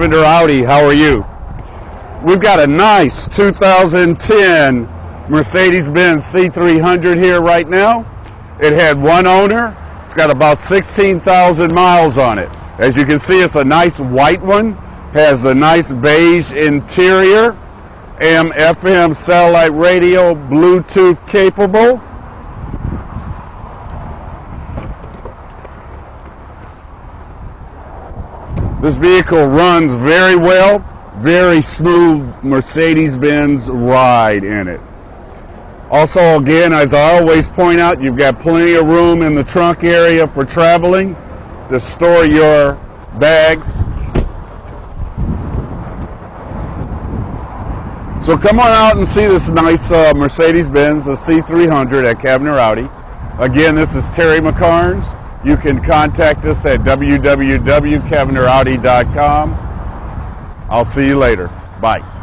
Cavender Audi, how are you? We've got a nice 2010 Mercedes-Benz C300 here right now. It had one owner. It's got about 16,000 miles on it. As you can see, it's a nice white one. Has a nice beige interior. AM, FM, satellite radio, Bluetooth capable. This vehicle runs very well, very smooth Mercedes-Benz ride in it. Also, again, as I always point out, you've got plenty of room in the trunk area for traveling to store your bags. So come on out and see this nice uh, Mercedes-Benz, a C300 at Cavender Audi. Again, this is Terry McCarnes. You can contact us at www.cavenderaudi.com. I'll see you later. Bye.